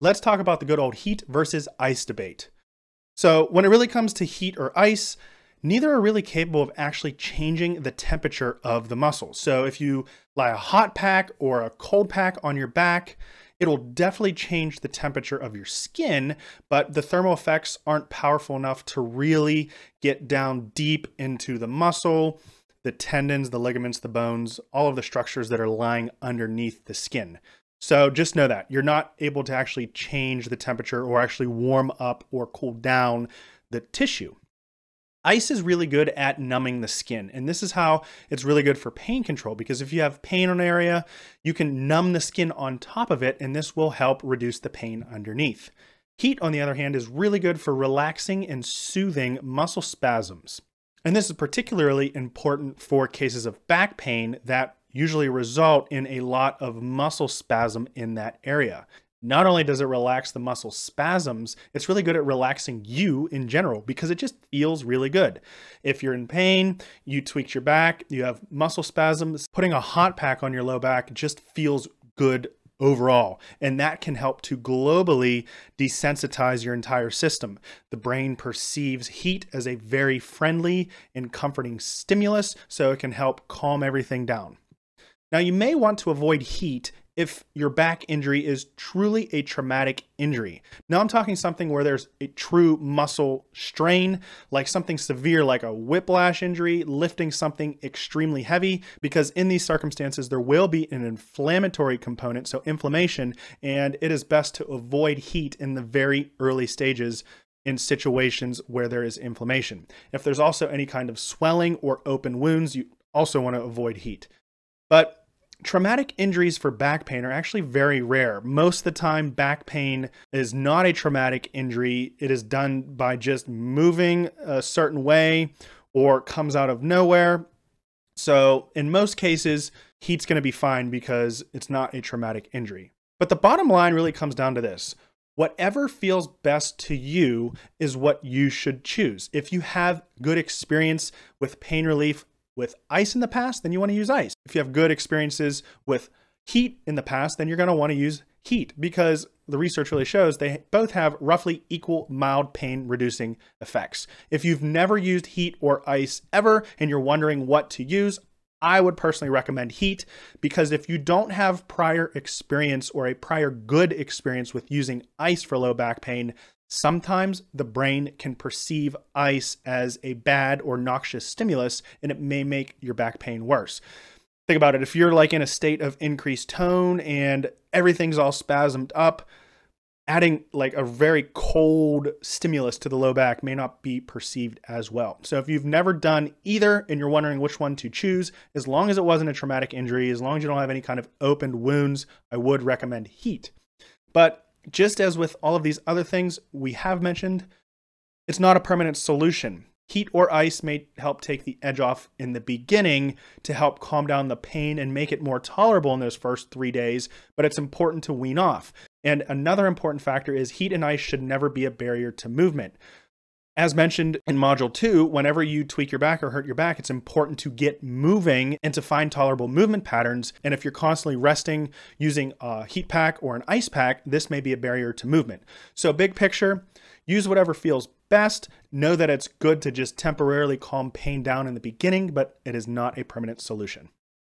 let's talk about the good old heat versus ice debate. So, when it really comes to heat or ice, neither are really capable of actually changing the temperature of the muscle. So, if you lie a hot pack or a cold pack on your back, it'll definitely change the temperature of your skin, but the thermal effects aren't powerful enough to really get down deep into the muscle, the tendons, the ligaments, the bones, all of the structures that are lying underneath the skin. So just know that you're not able to actually change the temperature or actually warm up or cool down the tissue. Ice is really good at numbing the skin, and this is how it's really good for pain control because if you have pain on an area, you can numb the skin on top of it, and this will help reduce the pain underneath. Heat, on the other hand, is really good for relaxing and soothing muscle spasms. And this is particularly important for cases of back pain that usually result in a lot of muscle spasm in that area. Not only does it relax the muscle spasms, it's really good at relaxing you in general because it just feels really good. If you're in pain, you tweak your back, you have muscle spasms, putting a hot pack on your low back just feels good overall. And that can help to globally desensitize your entire system. The brain perceives heat as a very friendly and comforting stimulus, so it can help calm everything down. Now, you may want to avoid heat if your back injury is truly a traumatic injury. Now, I'm talking something where there's a true muscle strain, like something severe like a whiplash injury, lifting something extremely heavy, because in these circumstances, there will be an inflammatory component, so inflammation, and it is best to avoid heat in the very early stages in situations where there is inflammation. If there's also any kind of swelling or open wounds, you also want to avoid heat. But traumatic injuries for back pain are actually very rare. Most of the time, back pain is not a traumatic injury. It is done by just moving a certain way or comes out of nowhere. So, in most cases, heat's going to be fine because it's not a traumatic injury. But the bottom line really comes down to this. Whatever feels best to you is what you should choose. If you have good experience with pain relief with ice in the past, then you want to use ice. If you have good experiences with heat in the past, then you're going to want to use heat because the research really shows they both have roughly equal mild pain reducing effects. If you've never used heat or ice ever and you're wondering what to use, I would personally recommend heat because if you don't have prior experience or a prior good experience with using ice for low back pain, Sometimes the brain can perceive ice as a bad or noxious stimulus, and it may make your back pain worse. Think about it. If you're like in a state of increased tone and everything's all spasmed up, adding like a very cold stimulus to the low back may not be perceived as well. So if you've never done either and you're wondering which one to choose, as long as it wasn't a traumatic injury, as long as you don't have any kind of opened wounds, I would recommend heat. But just as with all of these other things we have mentioned, it's not a permanent solution. Heat or ice may help take the edge off in the beginning to help calm down the pain and make it more tolerable in those first three days, but it's important to wean off. And another important factor is heat and ice should never be a barrier to movement. As mentioned in module two, whenever you tweak your back or hurt your back, it's important to get moving and to find tolerable movement patterns. And if you're constantly resting using a heat pack or an ice pack, this may be a barrier to movement. So, big picture, use whatever feels best. Know that it's good to just temporarily calm pain down in the beginning, but it is not a permanent solution.